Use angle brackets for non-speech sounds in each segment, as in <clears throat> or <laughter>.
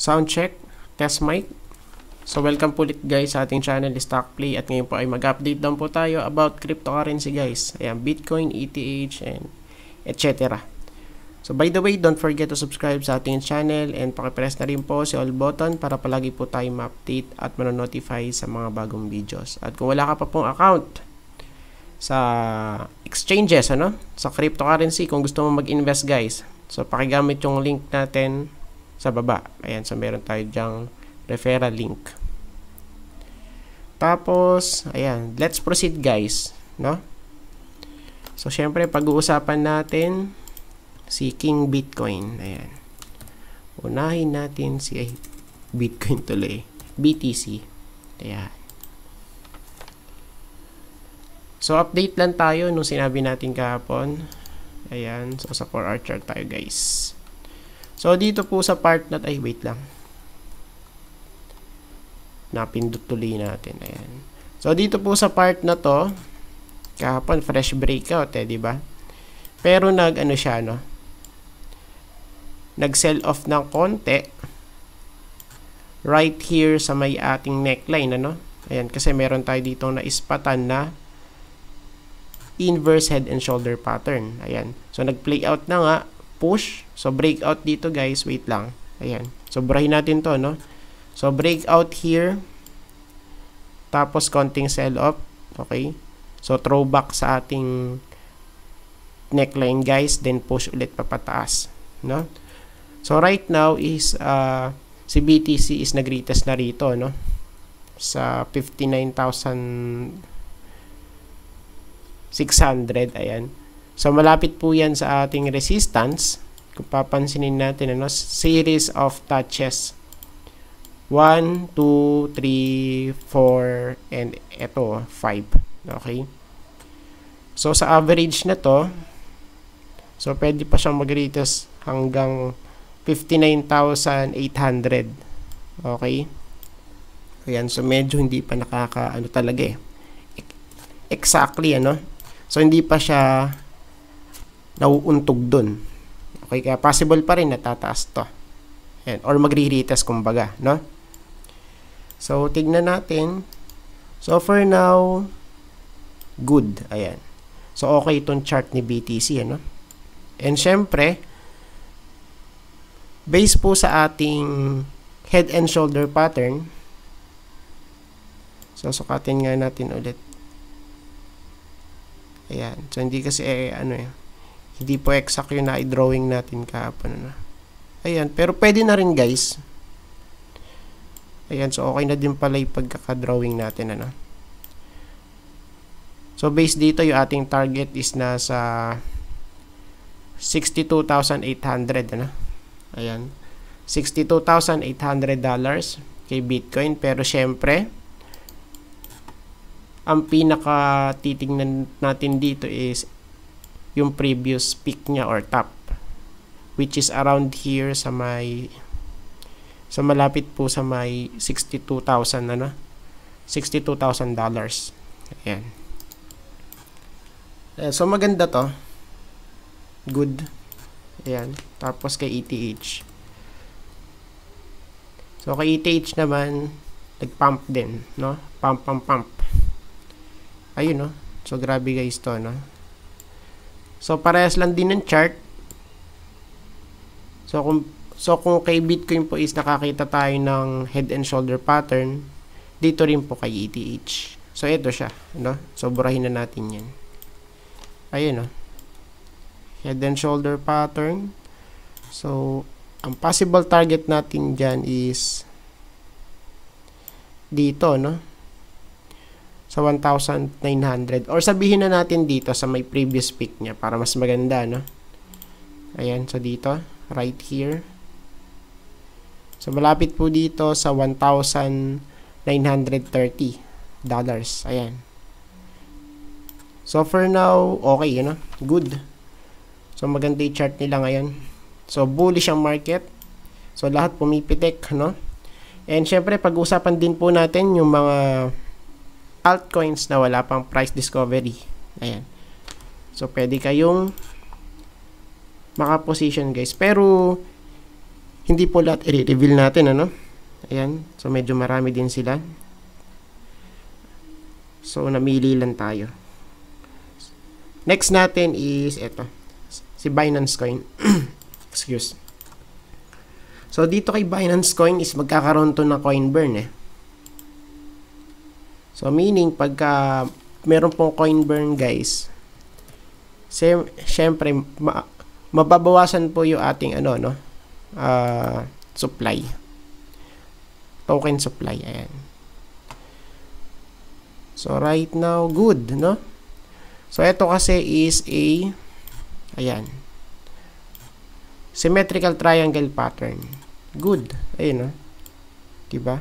Sound check, test mic. So welcome po ulit guys sa ating channel Stock Play at ngayon po ay mag-update lang po tayo about cryptocurrency guys. Ayan, Bitcoin, ETH and etc. So by the way, don't forget to subscribe sa ating channel and pakipress na rin po si all button para palagi po tayo ma-update at manonotify sa mga bagong videos. At kung wala ka pa pong account sa exchanges, ano? Sa cryptocurrency, kung gusto mo mag-invest guys. So pakigamit yung link natin sa baba. Ayan, so meron tayo dyang referral link. Tapos, ayan, let's proceed guys, no? So, syempre, pag-uusapan natin si King Bitcoin. Ayan. Unahin natin si ay, Bitcoin tuloy. BTC. Ayan. So, update lang tayo nung sinabi natin kahapon. Ayan. So, sa 4-hour chart tayo, guys. So, dito po sa part na... Ay, wait lang. Napindot tuloy natin. Ayan. So, dito po sa part na to, kahapon, fresh breakout eh, di ba? Pero nag, ano siya, no? Nag-sell off ng konti. Right here sa may ating neckline, ano? Ayan, kasi meron tayo dito na ispatan na inverse head and shoulder pattern. Ayan. So, nag-play out na nga. Push. So, breakout dito, guys. Wait lang. Ayan. So, burahin natin to, no? So, breakout here. Tapos, konting sell-off. Okay. So, throwback sa ating neckline, guys. Then, push ulit papataas. No? So, right now is, uh, si BTC is nag-retest na rito, no? Sa 59,000 600, ayan. So, malapit po yan sa ating resistance. Kung papansinin natin, ano, series of touches. 1, 2, 3, 4, and ito, 5. Okay? So, sa average na to, so, pwede pa siyang mag-retest hanggang 59,800. Okay? Ayan, so medyo hindi pa nakaka, ano talaga eh. Exactly, ano? So, hindi pa siya nauuntog dun. Okay, kaya possible pa rin natataas to. Ayan, or magre-retest kumbaga, no? So, tignan natin. So, for now, good. Ayan. So, okay itong chart ni BTC, ano? And syempre, based po sa ating head and shoulder pattern, so, sukatin nga natin ulit. Ayan. So, hindi kasi, eh, ano eh, hindi po exact yung na-drawing natin kahapon. Ano. Ayan. Pero pwede na rin, guys. Ayan. So, okay na din pala yung pagkaka-drawing natin, ano. So, based dito, yung ating target is nasa 62,800, ano. Ayan. $62,800 dollars kay Bitcoin. Pero, syempre, ang pinaka titingnan natin dito is yung previous peak niya or top which is around here sa may sa malapit po sa may 62,000 ano? 62,000 dollars. Ayan. So maganda to. Good. Ayan. Tapos kay ETH so kay ETH naman nag pump din no? Pump pump pump. Ayun no? So grabe guys to no so parehas lang din ng chart. So kung so kung kay Bitcoin po is nakakita tayo ng head and shoulder pattern dito rin po kay ETH so ito siya no so burahin na natin yan. Ayun no head and shoulder pattern. So ang possible target natin dyan is dito no sa 1,900 or sabihin na natin dito sa may previous peak niya para mas maganda no? Ayan so dito right here. So malapit po dito sa 1,930 dollars. Ayan. So for now okay you know? Good. So maganda yung chart nila ngayon. So bullish ang market. So lahat pumipitik no? And syempre pag-usapan din po natin yung mga altcoins na wala pang price discovery. Ayan. So, pwede kayong maka-position guys. Pero, hindi po lahat i-reveal natin, ano? Ayan. So, medyo marami din sila. So, namili lang tayo. Next natin is, ito. Si Binance Coin. <clears throat> Excuse. So, dito kay Binance Coin is magkakaroon to na coin burn eh. So, meaning, pagka meron pong coin burn guys, syempre, ma mababawasan po yung ating ano, no? Uh, supply. Token supply. Ayan. So, right now, good, no? So, ito kasi is a, ayan, symmetrical triangle pattern. Good. Ayun, no? Diba?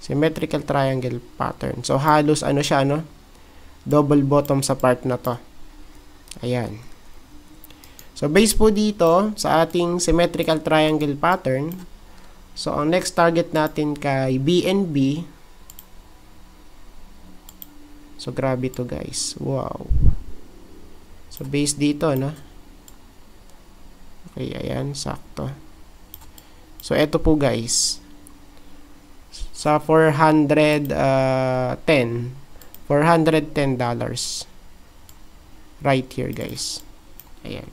Symmetrical triangle pattern. So, halos ano siya, no? Double bottom sa part na to. Ayan. So, base po dito sa ating symmetrical triangle pattern. So, ang next target natin kay BNB. So, grabe to guys. Wow. So, base dito, no? Okay, ayan. Sakto. So, eto po guys. Sa 410 uh, 410 dollars. Right here guys. Ayan.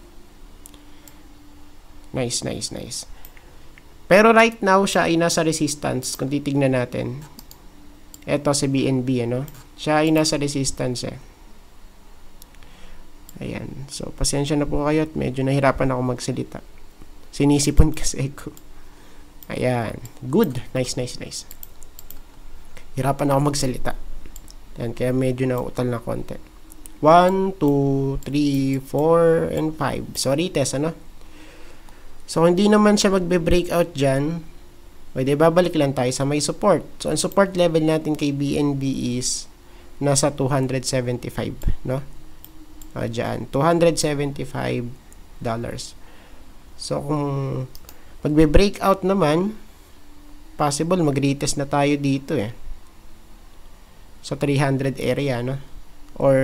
Nice nice nice. Pero right now siya ay nasa resistance. Kung titignan natin. Eto si BNB ano? Siya ay nasa resistance eh. Ayan. So pasensya na po kayo at medyo nahirapan ako magsalita. Sinisipon <laughs> kasi ko ayan. Good. Nice nice nice hirapan ako magsalita ayan kaya medyo nauutal na konti 1, 2, 3, 4, and 5. Sorry, test, ano? So, hindi naman siya magbe-breakout dyan. Pwede, babalik lang tayo sa may support. So, ang support level natin kay BNB is nasa 275, no? Uh, dyan, 275 dollars. So, kung magbe-breakout naman, possible mag-retest na tayo dito eh. So, 300 area, no? or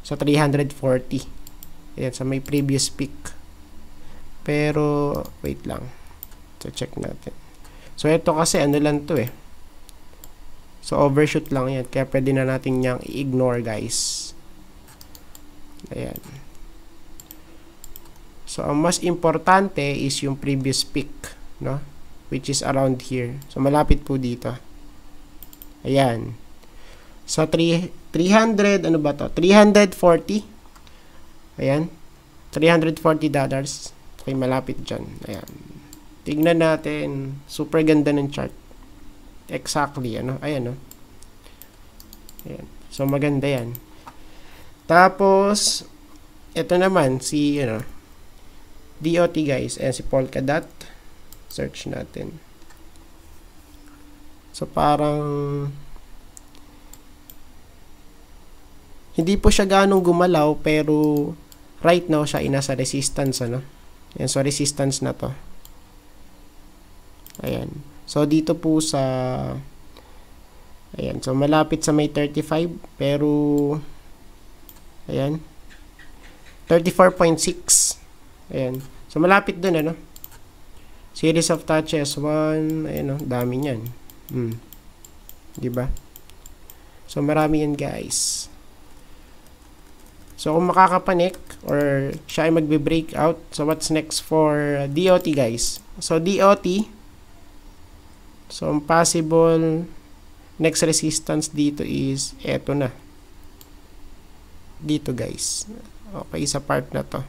sa 340 ayan sa may previous peak. Pero wait lang. So check natin. So ito kasi ano lang to eh. So overshoot lang yan. Kaya pwede na natin niyang i-ignore guys. Ayan. So ang mas importante is yung previous peak no? Which is around here. So malapit po dito. Ayan 3, 300, ano ba to? 340. Ayan. 340 dollars. Okay, malapit dyan. Ayan. Tignan natin. Super ganda ng chart. Exactly, ano? Ayan, no? Ayan. So, maganda yan. Tapos, ito naman, si, ano, DOT guys. Ayan, si Polkadot. Search natin. So, parang, Hindi po siya ganong gumalaw pero right now siya inasa resistance ano. Yan, so resistance na to. Ayan. So dito po sa Ayan, so malapit sa may 35 pero Ayan. 34.6. Ayan. So malapit dun ano. Series of touches 1, ayan oh, dami niyan. Hmm. 'Di ba? So marami yan, guys. So, kung makakapanik or siya ay magbe-breakout, so what's next for DOT guys? So, DOT, so possible next resistance dito is eto na. Dito guys. Okay, sa part na to.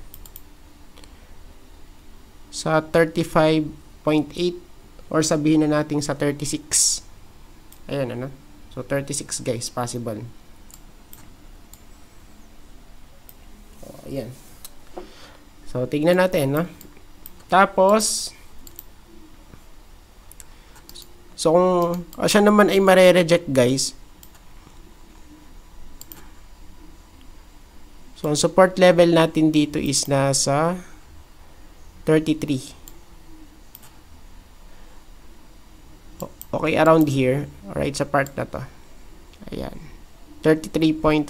Sa 35.8 or sabihin na natin sa 36. Ayan, ano? So, 36 guys, possible. Ayan. So, tignan natin, no? Tapos, so kung uh, siya naman ay mare-reject, guys, so ang support level natin dito is nasa 33. Okay, around here. Alright, sa part na to. Ayan. 33.5.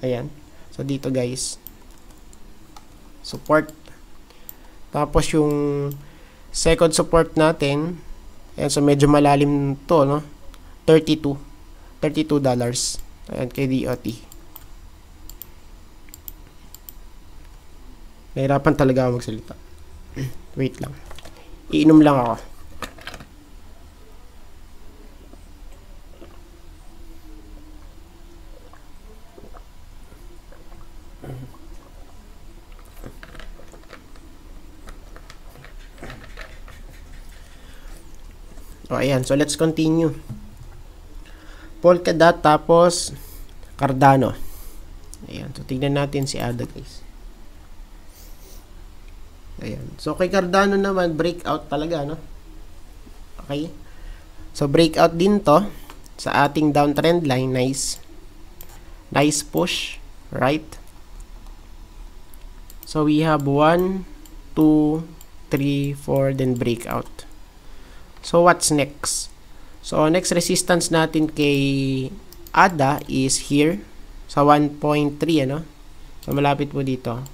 Ayan. So, dito guys, support. Tapos yung second support natin, ayan, so medyo malalim to, no? 32. 32 dollars. Ayan, kay DOT. Nahirapan talaga ako magsalita. <clears throat> Wait lang. Iinom lang ako. Ayan. So, let's continue. Polkadot, tapos Cardano. Ayan. So, tignan natin si Ada, guys. Ayan. So, kay Cardano naman, breakout talaga, no? Okay? So, breakout din to sa ating downtrend line. Nice. Nice push. Right? So, we have 1, 2, 3, 4, then breakout. So, what's next? So, next resistance natin kay ADA is here sa 1.3, ano? So, malapit po dito.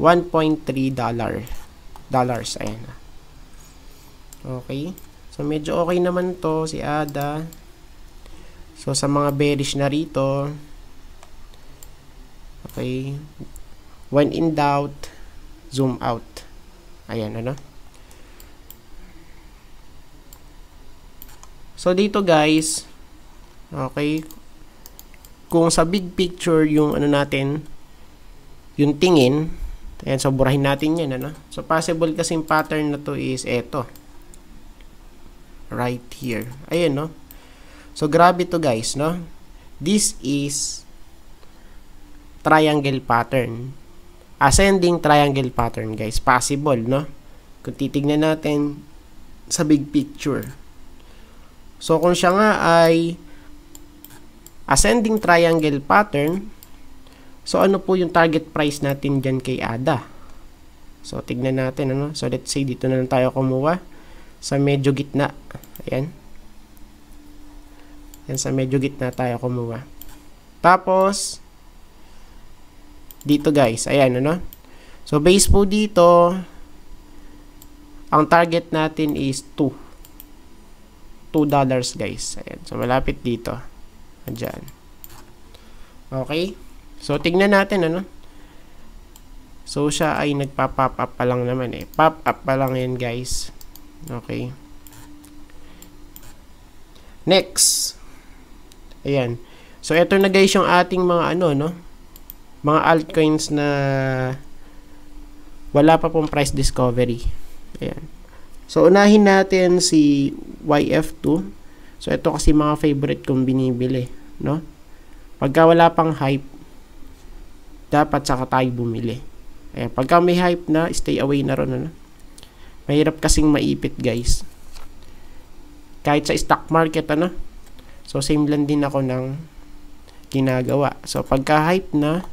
1.3 dollar. Dollars, ayan. Okay. So, medyo okay naman to si ADA. So, sa mga bearish na rito, okay, when in doubt, zoom out. Ayan, ano? So, dito guys, okay, kung sa big picture yung ano natin, yung tingin, ayan, so burahin natin yan, ano? So, possible kasing pattern na to is eto. Right here. Ayan, no? So, grabe to guys, no? This is triangle pattern. Ascending triangle pattern, guys. Possible, no? Kung titignan natin sa big picture. So, kung siya nga ay ascending triangle pattern, so ano po yung target price natin dyan kay ADA? So, tignan natin, ano? So, let's say, dito na lang tayo kumuha sa medyo gitna. Ayan. Yan, sa medyo gitna tayo kumuha. Tapos, dito guys, ayan, ano? So, base po dito, ang target natin is 2. $2 guys. Ayan. So, malapit dito. Ayan. Okay. So, tignan natin, ano. So, siya ay nagpa-pop up pa lang naman eh. Pop up pa lang yan, guys. Okay. Next. Ayan. So, ito na guys yung ating mga ano, no. Mga altcoins na wala pa pong price discovery. Ayan. So, unahin natin si YF2. So, ito kasi mga favorite kong binibili, no? Pagka wala pang hype, dapat saka tayo bumili. Ayan, pagka may hype na, stay away na ron, ano? Mahirap kasing maipit, guys. Kahit sa stock market, ano? So, same lang din ako ng ginagawa. So, pagka hype na,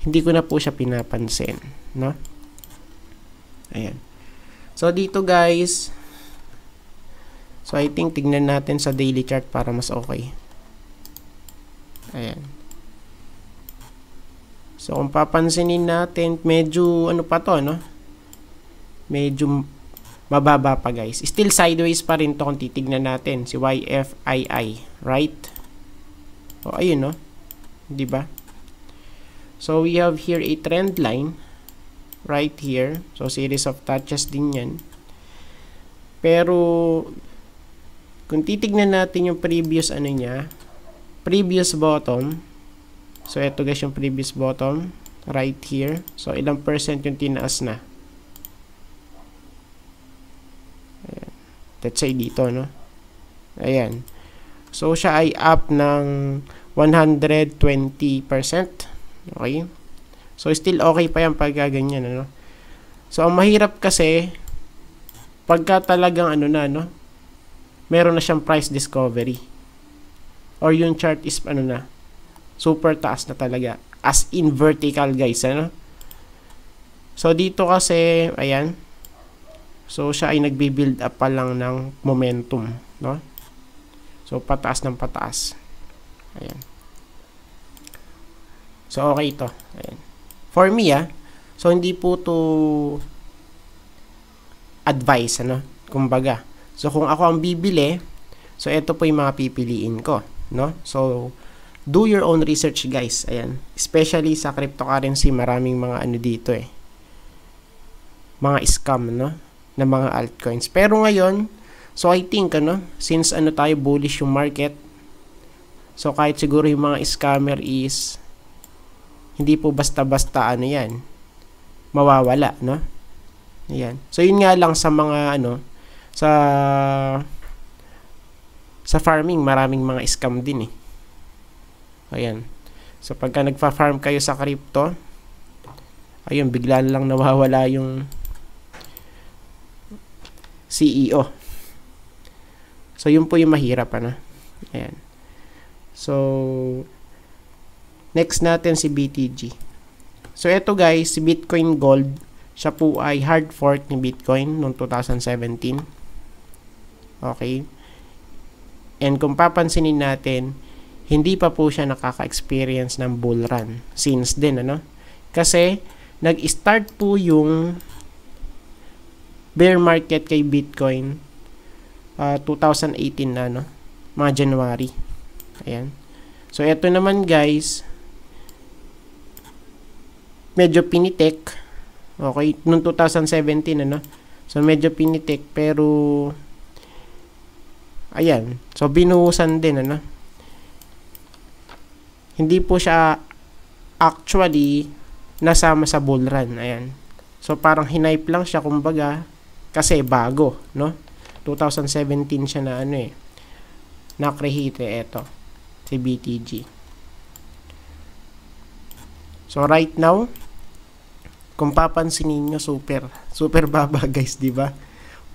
hindi ko na po siya pinapansin, no? Ayan. So, dito guys, so I think tignan natin sa daily chart para mas okay. Ayan. So, kung papansinin natin, medyo, ano pa to, no? Medyo mababa pa guys. Still sideways pa rin to kung titignan natin. Si YFII, right? O, ayun, no? Diba? So, we have here a trend line right here. So, series of touches din yan. Pero, kung titignan natin yung previous ano niya, previous bottom, so ito guys yung previous bottom, right here. So, ilang percent yung tinaas na. Ayan. Let's say dito, no? Ayan. So, siya ay up ng 120%. Okay? So, still okay pa yan pag ganyan, ano. So, ang mahirap kasi, pagka talagang ano na, no, meron na siyang price discovery. Or yung chart is, ano na, super taas na talaga. As in vertical, guys, ano. So, dito kasi, ayan, so, siya ay nagbi-build up pa lang ng momentum, no. So, pataas ng pataas. Ayan. So, okay ito. Ayan. For me, ah, so hindi po to advice, ano? Kumbaga. So, kung ako ang bibili, so, ito po yung mga pipiliin ko, no? So, do your own research, guys. Ayan. Especially sa cryptocurrency, maraming mga ano dito, eh. Mga scam, no? Na mga altcoins. Pero ngayon, so, I think, ano, since ano tayo, bullish yung market, so, kahit siguro yung mga scammer is, hindi po basta-basta, ano yan, mawawala, no? Ayan. So, yun nga lang sa mga, ano, sa sa farming maraming mga scam din eh. Ayan. So pagka nagfa-farm kayo sa crypto ayun bigla lang nawawala yung CEO so yun po yung mahirap ano? Ayan. So next natin si BTG so eto guys si Bitcoin Gold siya po ay hard fork ni Bitcoin noong 2017 Okay? And kung papansinin natin, hindi pa po siya nakaka-experience ng bull run since din, ano? Kasi, nag-start po yung bear market kay Bitcoin uh, 2018 na, no? Mga January. Ayan. So, eto naman guys, medyo pinitik. Okay, noong 2017, ano? So, medyo pinitik, pero Ayan. So, binuhusan din, ano? Hindi po siya actually nasama sa bull run. Ayan. So, parang hinipe lang siya, kumbaga, kasi bago, no? 2017 siya na ano eh. Nakrehite, eto. Si BTG. So, right now, kung papansinin nyo, super, super baba <laughs> guys, di ba?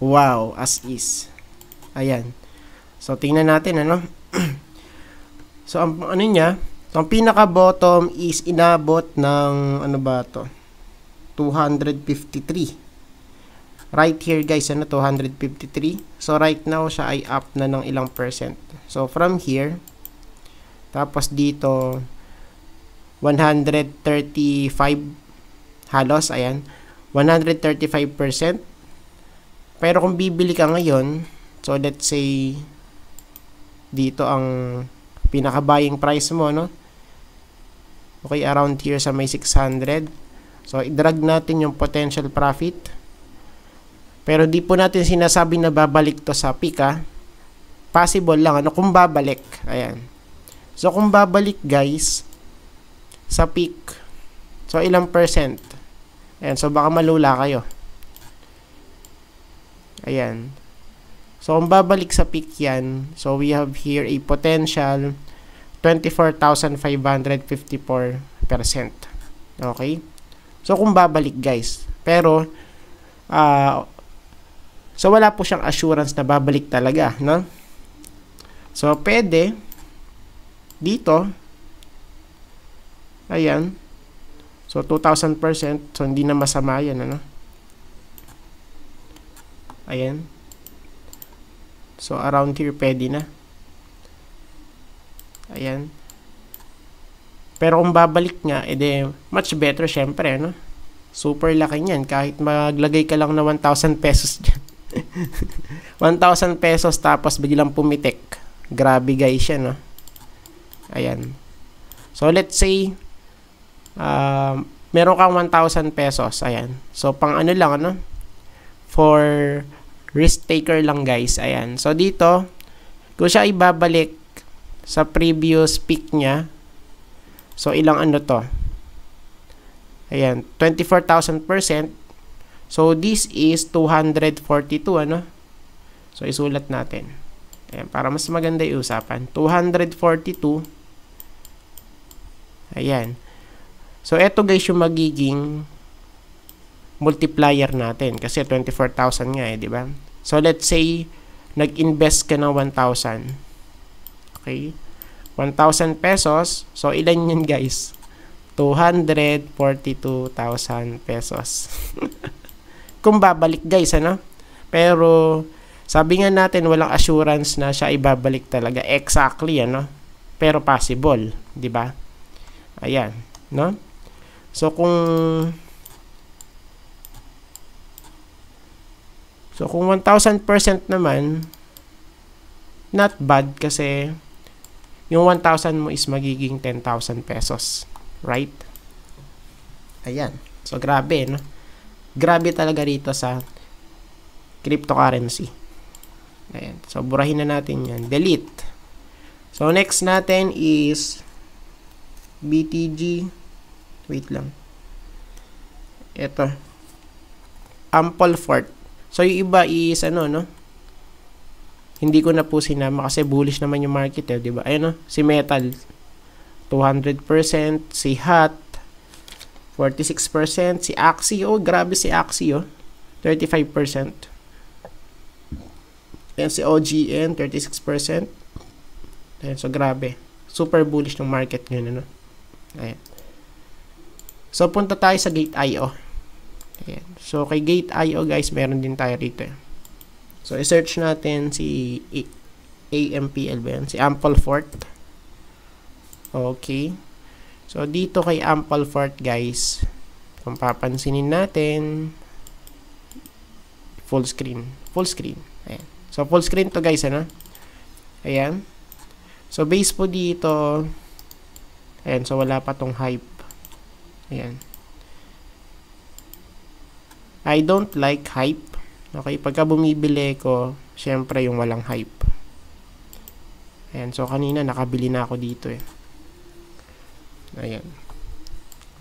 Wow, as is. Ayan. So, tingnan natin, ano? <clears throat> so, ang ano niya, so, ang pinaka-bottom is inabot ng, ano ba to? 253. Right here, guys, ano, 253. So, right now, siya ay up na ng ilang percent. So, from here, tapos dito, 135 halos, ayan, 135%. Pero kung bibili ka ngayon, so let's say dito ang pinaka buying price mo no? Okay around here sa may 600 so i-drag natin yung potential profit. Pero di po natin sinasabi na babalik to sa peak ha possible lang ano kung babalik ayan. So kung babalik guys sa peak so ilang percent ayan so baka malula kayo ayan So, kung babalik sa peak yan, so we have here a potential 24,554%. Okay? So, kung babalik guys. Pero, uh, so wala po siyang assurance na babalik talaga, no? So, pwede, dito, ayan, so 2,000%, so hindi na masama yan, ano? Ayan. So, around here, pwede na. Ayan. Pero kung babalik nga, edi, much better, syempre, no? Super laki niyan. Kahit maglagay ka lang na 1,000 pesos dyan. <laughs> 1,000 pesos tapos biglang pumitik. Grabe guys yan, no? Ayan. So, let's say, uh, meron kang 1,000 pesos. Ayan. So, pang ano lang, ano? For risk taker lang guys. Ayan. So dito, kung siya ibabalik sa previous peak niya, so ilang ano to? Ayan, 24,000%. So this is 242 ano? So isulat natin. Ayan, para mas maganda yung usapan. 242. Ayan. So eto guys yung magiging multiplier natin kasi 24,000 nga eh, di ba? So, let's say, nag-invest ka ng 1,000. Okay? 1,000 pesos. So, ilan yun, guys? 242,000 pesos. <laughs> Kung babalik, guys, ano? Pero, sabi nga natin, walang assurance na siya ibabalik talaga. Exactly, ano? Pero possible, di ba? Ayan, no? So, kung So, kung 1,000% naman, not bad kasi yung 1,000 mo is magiging 10,000 pesos. Right? Ayan. So, grabe, no? Grabe talaga rito sa cryptocurrency. Ayan. So, burahin na natin yan. Delete. So, next natin is BTG. Wait lang. Ito. Ample Fort. So, yung iba is, ano, no? Hindi ko na po sinama kasi bullish naman yung market, eh, di ba? Ayun, no? Si Metal. 200%. Si HAT. 46%. Si Axie. Oh, grabe si Axie, oh. 35%. Ayan, si OGN. 36%. Ayan, so grabe. Super bullish ng market ngayon, ano? Ayan. So, punta tayo sa Gate.io. Ayan. So, kay Gate.io guys, meron din tayo rito. Eh. So, i-search natin si AMPL ba yan? Si Amplefort. Okay. So, dito kay Amplefort guys, kung papansinin natin, full screen. Full screen. Ayan. So, full screen to guys, ano? Ayan. So, base po dito, ayan, so wala pa tong hype. Ayan. I don't like hype. Okay, pagka bumibili ko, syempre yung walang hype. Ayan, so kanina nakabili na ako dito eh. Ayan.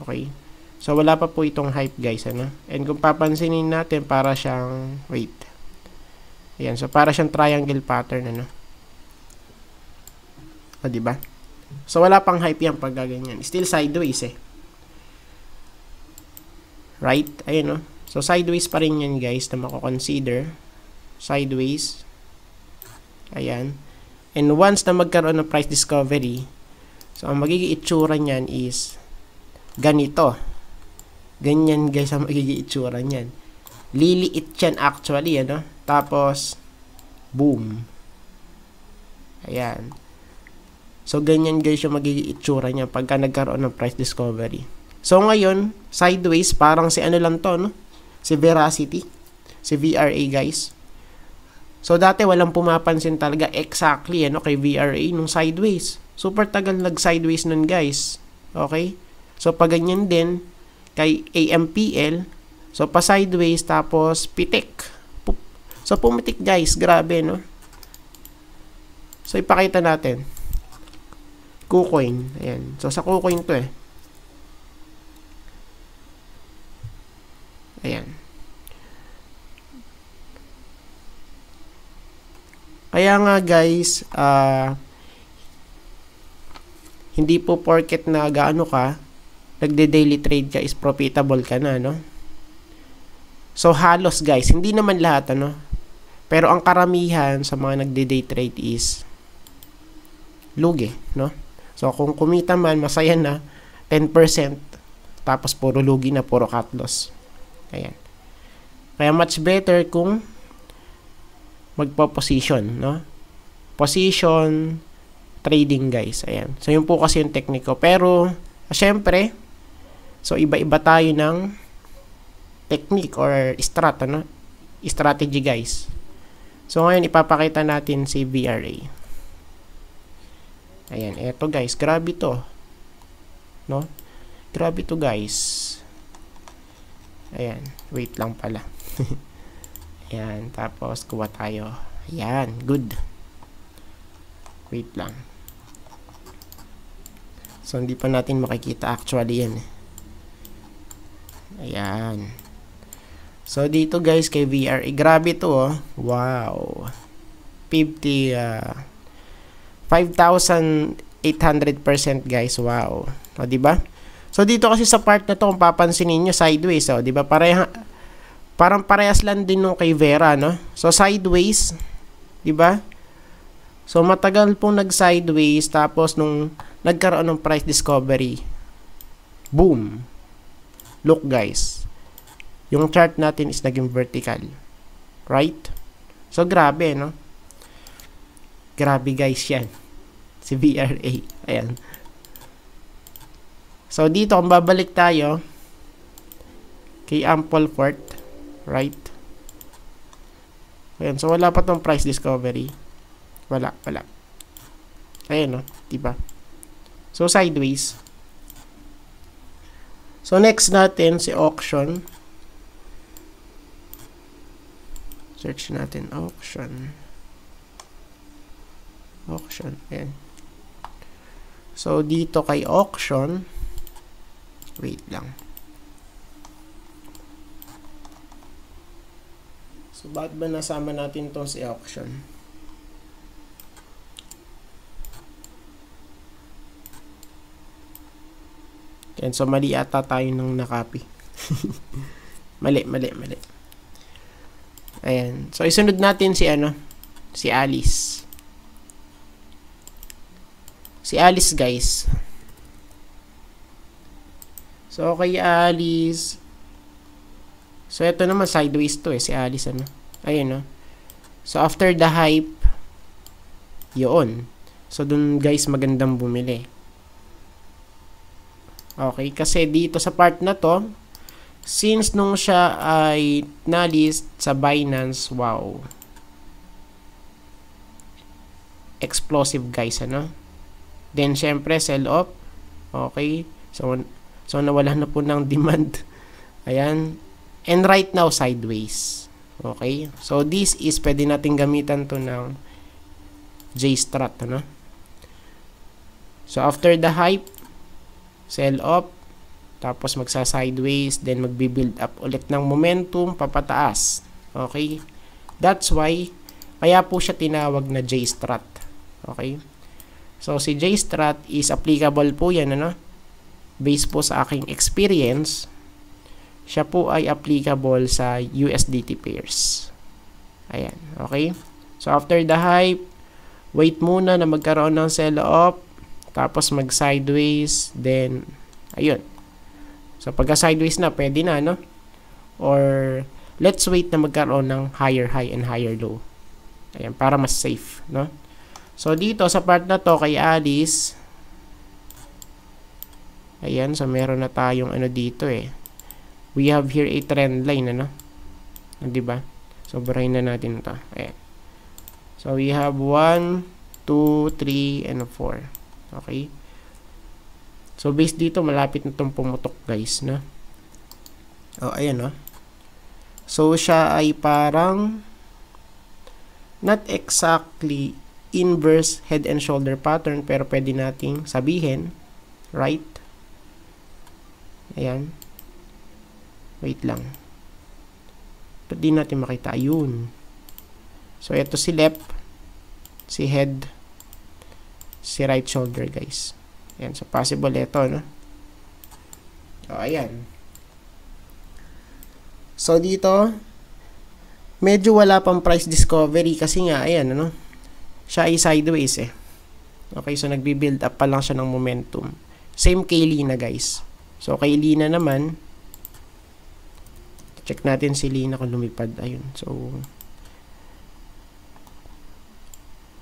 Okay. So wala pa po itong hype guys, ano? And kung papansinin natin, para siyang, wait. Ayan, so para siyang triangle pattern, ano? O, diba? So wala pang hype yan pag ganyan. Still sideways eh. Right? Ayun, no? So, sideways pa rin yan guys na mako-consider. Sideways. Ayan. And once na magkaroon ng price discovery, so ang magiging itsura niyan is ganito. Ganyan guys ang magiging itsura niyan. Liliit yan actually, ano? Tapos, boom. Ayan. So, ganyan guys yung magiging itsura niya pagka nagkaroon ng price discovery. So, ngayon, sideways, parang si ano lang to, no? si Veracity, si VRA guys. So dati walang pumapansin talaga exactly ano kay VRA nung sideways. Super tagal nag sideways nun guys. Okay? So pag ganyan din kay AMPL, so pa sideways tapos pitik. So pumitik guys, grabe no. So ipakita natin. KuCoin, ayan. So sa KuCoin to eh. Ayan. Kaya nga guys, uh, hindi po porket na gaano ka, nagde-daily trade ka is profitable ka na, no? So halos guys, hindi naman lahat ano. Pero ang karamihan sa mga nagde-day trade is lugi, no? So kung kumita man, masaya na 10%, tapos puro lugi na, puro cut loss. Ayan. Kaya much better kung magpo-position, no? Position trading, guys. Ayan. So, yun po kasi yung technique ko. Pero, syempre, so, iba-iba tayo ng technique or strat, ano? Strategy, guys. So, ngayon, ipapakita natin si VRA. Ayan. Eto, guys. Grabe to. No? Grabe to, guys. Ayan. Wait lang pala. <laughs> Ayan. Tapos, kuha tayo. Ayan. Good. Wait lang. So, hindi pa natin makikita actually yan. Eh. Ayan. So, dito guys, kay VR, eh, grabe to oh. Wow. 50, uh, 5,800% guys. Wow. O, diba? So dito kasi sa part na to kung papansinin niyo sideways, oh, 'di ba? Pareha parang parehas lang din nung kay Vera, no? So sideways, 'di ba? So matagal pong nag-sideways tapos nung nagkaroon ng price discovery, boom. Look guys. Yung chart natin is naging vertical. Right? So grabe, no? Grabe guys 'yan. Si VRA. Ayan. So, dito, kung babalik tayo, kay Ample Fort, right? Ayan, so wala pa tong price discovery. Wala, wala. Ayan, no? Diba? So, sideways. So, next natin si auction. Search natin auction. Auction. Ayan. So, dito kay auction. Wait lang. So, bakit ba nasama natin itong si auction? Yan, so mali ata tayo nang nakopy. <laughs> mali, mali, mali. Ayan. So, isunod natin si ano? Si Alice. Si Alice, guys. So, kay Alice, So, ito naman, sideways to eh. Si Alice, ano? Ayun, no? So, after the hype, yun. So, dun guys, magandang bumili. Okay, kasi dito sa part na to, since nung siya ay na-list sa Binance, wow. Explosive guys, ano? Then, syempre, sell off. Okay. So, so nawala na po ng demand. Ayan. And right now, sideways. Okay? So, this is, pwede natin gamitan to ng J-strat, ano? So, after the hype, sell up, tapos magsa-sideways, then magbi-build up ulit ng momentum, papataas. Okay? That's why, kaya po siya tinawag na J-strat. Okay? So, si J-strat is applicable po yan, ano? Based po sa aking experience, siya po ay applicable sa USDT pairs. Ayan, okay? So, after the hype, wait muna na magkaroon ng sell-off, tapos mag-sideways, then, ayun. So, pagka-sideways na, pwede na, no? Or, let's wait na magkaroon ng higher high and higher low. Ayan, para mas safe, no? So, dito, sa part na to, kay Alice, ayan, so meron na tayong ano dito eh we have here a trend line, ano? Di ba? So, burahin na natin ito. Ayan. So, we have 1, 2, 3, and 4. Okay? So, based dito, malapit na itong pumutok, guys, no? Oh, ayan, no? So, siya ay parang not exactly inverse head and shoulder pattern, pero pwede nating sabihin, right? Ayan. Wait lang. Ba't di natin makita? Ayun. So, ito si left, si head, si right shoulder, guys. Ayan. So, possible ito, no? O, ayan. So, dito, medyo wala pang price discovery kasi nga, ayan, ano? Siya ay sideways, eh. Okay, so nagbi-build up pa lang siya ng momentum. Same kay Lina, guys. So, kay Lina naman, Check natin si Lina kung lumipad. Ayun. So,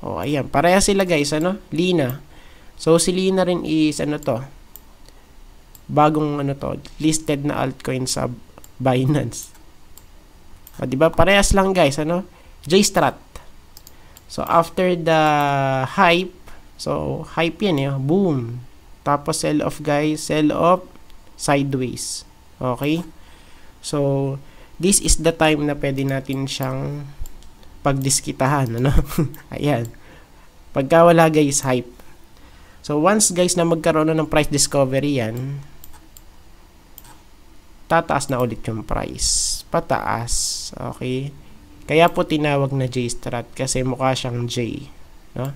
oh, ayan. Pareha sila guys, ano? Lina. So, si Lina rin is, ano to? Bagong, ano to? Listed na altcoin sa Binance. O, diba? Parehas lang guys, ano? JStrat. So, after the hype, so, hype yan, eh. Boom. Tapos, sell off guys. Sell off sideways. Okay? So, this is the time na pwede natin siyang pagdiskitahan, ano? <laughs> Ayan. Pagka wala guys, hype. So, once guys na magkaroon na ng price discovery yan, tataas na ulit yung price. Pataas. Okay? Kaya po tinawag na J-strat kasi mukha siyang J. No?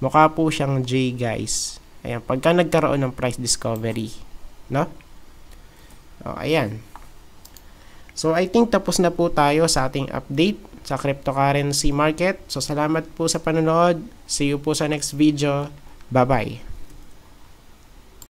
Mukha po siyang J guys. Ayan. Pagka nagkaroon ng price discovery. No? O, ayan. So, I think tapos na po tayo sa ating update sa cryptocurrency market. So, salamat po sa panonood. See you po sa next video. Bye-bye.